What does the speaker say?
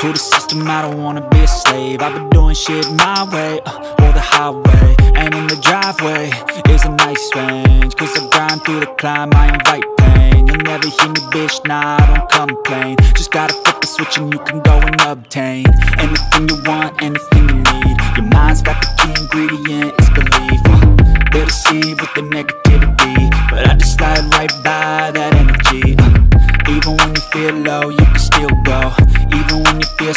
to the system, I don't wanna be a slave. I've been doing shit my way, uh, or the highway. And in the driveway is a nice range Cause I grind through the climb, I invite pain. You'll never hear me, bitch, nah, I don't complain. Just gotta flip the switch and you can go and obtain Anything you want, anything you need. Your mind's got the key ingredient, it's belief. Uh, deceive with the negativity